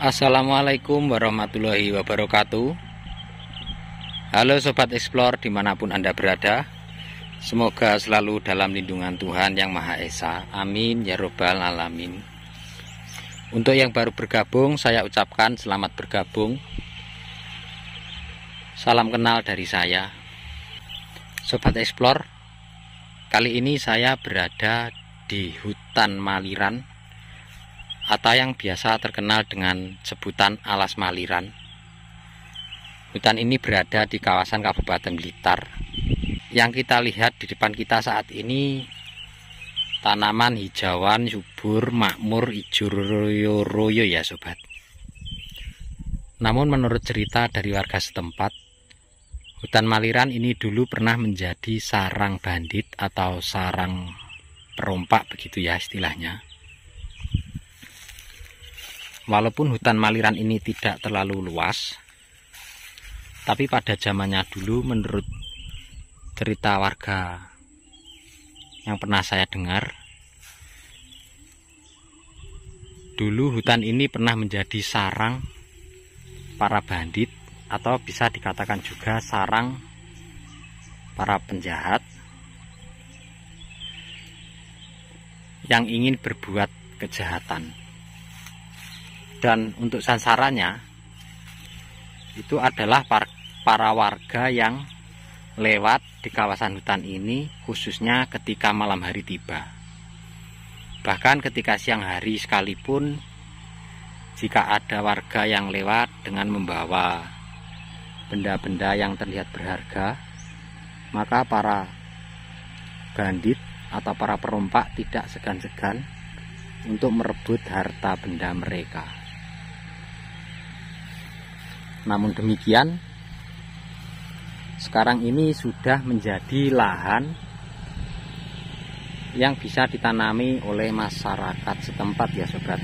Assalamualaikum warahmatullahi wabarakatuh. Halo Sobat Explore di mana pun Anda berada Semoga selalu dalam lindungan Tuhan Yang Maha Esa. Amin Ya Robbal Alamin. Untuk yang baru bergabung Saya ucapkan selamat bergabung. Salam kenal dari saya. Sobat Explore Kali ini saya berada di hutan Maliran atau yang biasa terkenal dengan sebutan Alas Maliran. Hutan ini berada di kawasan Kabupaten Blitar. Yang kita lihat di depan kita saat ini tanaman hijauan subur makmur hijau royo, royo ya sobat. Namun menurut cerita dari warga setempat, hutan Maliran ini dulu pernah menjadi sarang bandit atau sarang perompak begitu ya istilahnya Walaupun hutan Maliran ini tidak terlalu luas, tapi pada zamannya dulu menurut cerita warga yang pernah saya dengar, dulu hutan ini pernah menjadi sarang para bandit atau bisa dikatakan juga sarang para penjahat yang ingin berbuat kejahatan dan untuk sasarannya itu adalah para warga yang lewat di kawasan hutan ini khususnya ketika malam hari tiba. Bahkan ketika siang hari sekalipun jika ada warga yang lewat dengan membawa benda-benda yang terlihat berharga maka para bandit atau para perompak tidak segan-segan untuk merebut harta benda mereka namun demikian sekarang ini sudah menjadi lahan yang bisa ditanami oleh masyarakat setempat ya sobat.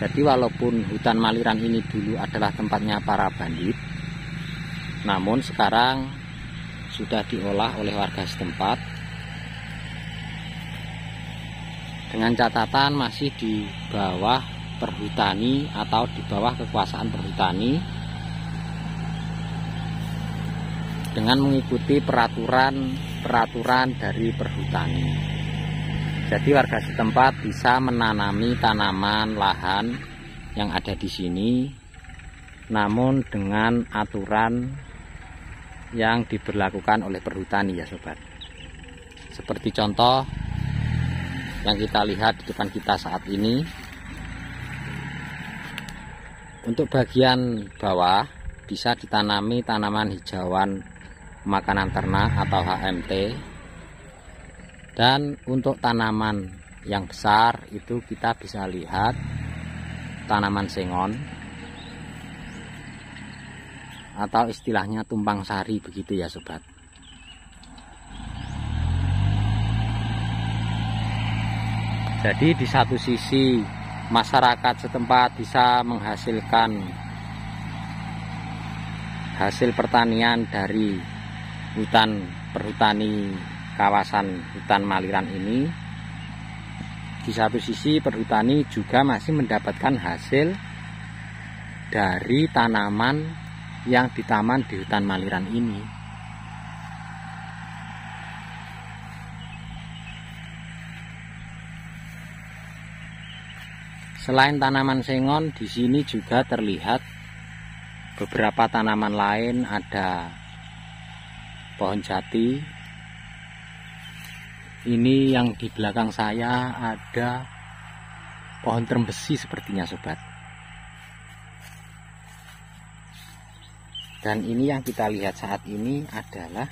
Jadi walaupun hutan maliran ini dulu adalah tempatnya para bandit namun sekarang sudah diolah oleh warga setempat dengan catatan masih di bawah perhutani atau di bawah kekuasaan perhutani dengan mengikuti peraturan-peraturan dari perhutani. Jadi warga setempat bisa menanami tanaman lahan yang ada di sini namun dengan aturan yang diberlakukan oleh perhutani ya sobat. Seperti contoh yang kita lihat di depan kita saat ini untuk bagian bawah bisa ditanami tanaman hijauan makanan ternak atau HMT. Dan untuk tanaman yang besar itu kita bisa lihat tanaman sengon atau istilahnya tumpang sari begitu ya sobat. Jadi di satu sisi masyarakat setempat bisa menghasilkan hasil pertanian dari hutan perhutani kawasan hutan Maliran ini. Di satu sisi perhutani juga masih mendapatkan hasil dari tanaman yang di taman di hutan Maliran ini Selain tanaman sengon, di sini juga terlihat beberapa tanaman lain, ada pohon jati. Ini yang di belakang saya ada pohon terembesi sepertinya sobat. Dan ini yang kita lihat saat ini adalah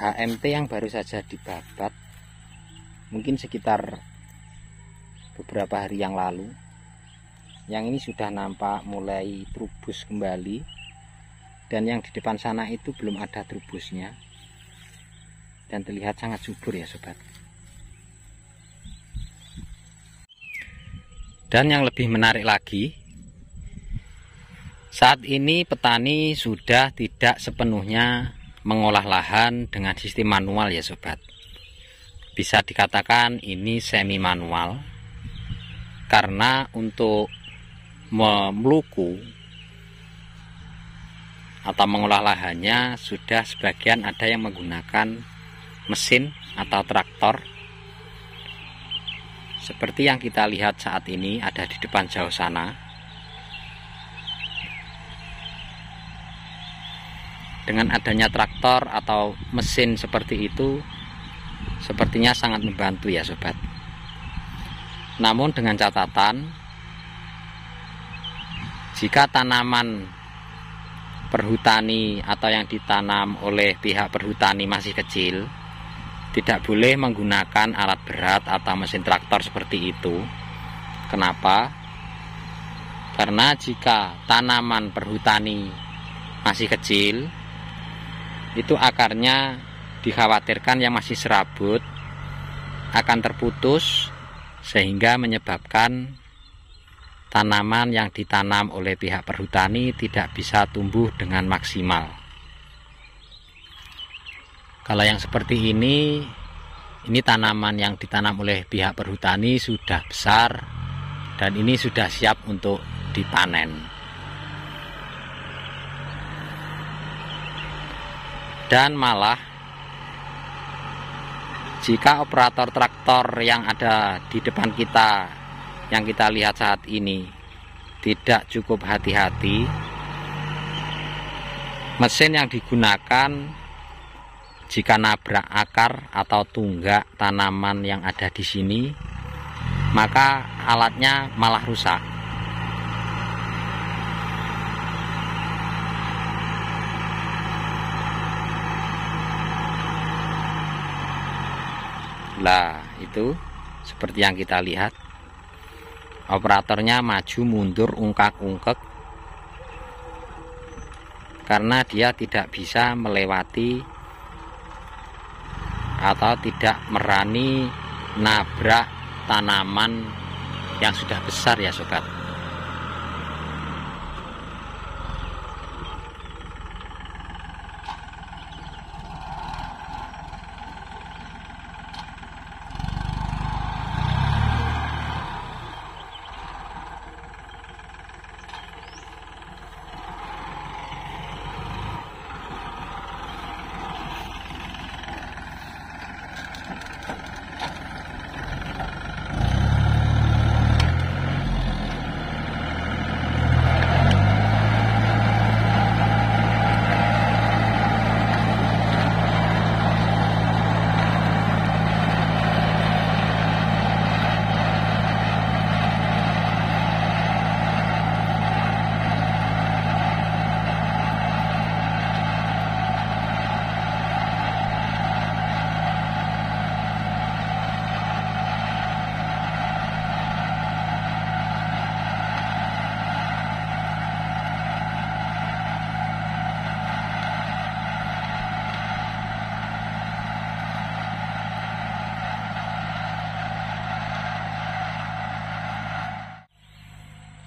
HMT yang baru saja dibabat. Mungkin sekitar beberapa hari yang lalu. Yang ini sudah nampak mulai trubus kembali. Dan yang di depan sana itu belum ada trubusnya dan terlihat sangat subur ya sobat. Dan yang lebih menarik lagi saat ini petani sudah tidak sepenuhnya mengolah lahan dengan sistem manual ya sobat. Bisa dikatakan ini semi manual karena untuk memeluku atau mengolah lahannya sudah sebagian ada yang menggunakan mesin atau traktor. Seperti yang kita lihat saat ini ada di depan jauh sana. Dengan adanya traktor atau mesin seperti itu sepertinya sangat membantu ya sobat namun dengan catatan jika tanaman perhutani atau yang ditanam oleh pihak perhutani masih kecil tidak boleh menggunakan alat berat atau mesin traktor seperti itu kenapa? karena jika tanaman perhutani masih kecil itu akarnya dikhawatirkan yang masih serabut akan terputus sehingga menyebabkan tanaman yang ditanam oleh pihak perhutani tidak bisa tumbuh dengan maksimal. Kalau yang seperti ini, ini tanaman yang ditanam oleh pihak perhutani sudah besar dan ini sudah siap untuk dipanen. Dan malah jika operator traktor yang ada di depan kita yang kita lihat saat ini tidak cukup hati-hati mesin yang digunakan jika nabrak akar atau tunggak tanaman yang ada di sini maka alatnya malah rusak lah itu seperti yang kita lihat. Operatornya maju mundur ungkak-ungkek. Karena dia tidak bisa melewati atau tidak merani nabrak tanaman yang sudah besar ya sobat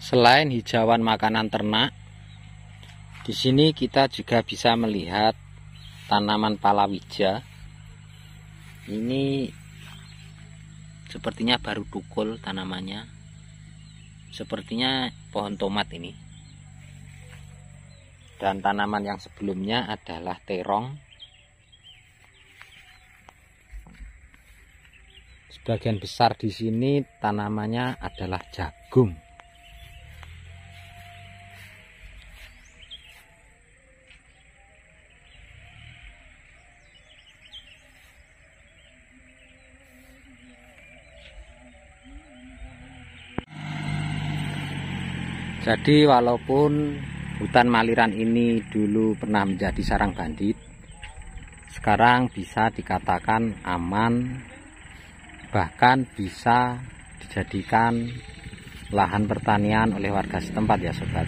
Selain hijauan makanan ternak, di sini kita juga bisa melihat tanaman palawija. Ini sepertinya baru tukul tanamannya. Sepertinya pohon tomat ini. Dan tanaman yang sebelumnya adalah terong. Sebagian besar di sini tanamannya adalah jagung. Jadi walaupun hutan Maliran ini dulu pernah menjadi sarang bandit, sekarang bisa dikatakan aman, bahkan bisa dijadikan lahan pertanian oleh warga setempat ya sobat.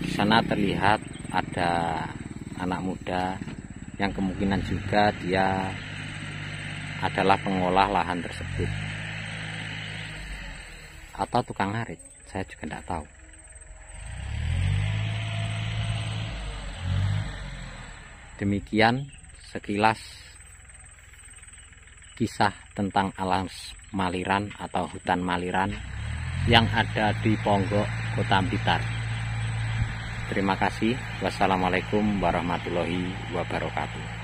Di sana terlihat ada anak muda yang kemungkinan juga dia adalah pengolah lahan tersebut atau tukang ngarit saya juga tidak tahu demikian sekilas kisah tentang alam Maliran atau hutan Maliran yang ada di Ponggok Kota Blitar. Terima kasih. Wassalamualaikum warahmatullahi wabarakatuh.